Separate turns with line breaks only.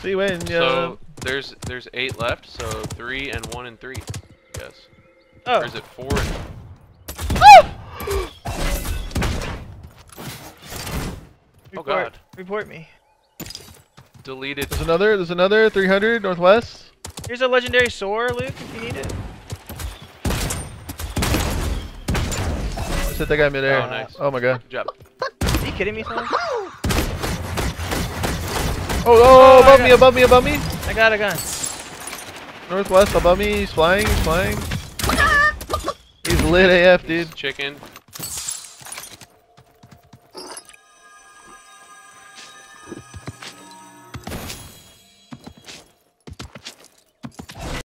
See you when, yeah.
So there's there's eight left. So three and one and three. Yes.
Oh.
Or is it four and ah!
oh, Report,
God.
Report me.
deleted?
There's another, there's another, 300 northwest.
Here's a legendary sword, Luke, if you need it.
Just hit that guy midair.
Oh, nice.
Oh my god.
Good job.
Are you kidding me, son?
Oh, oh,
Oh,
oh
above
me, above me, above me.
I got a gun.
Northwest, above me. He's flying, he's flying. He's lit AF, dude.
Chicken.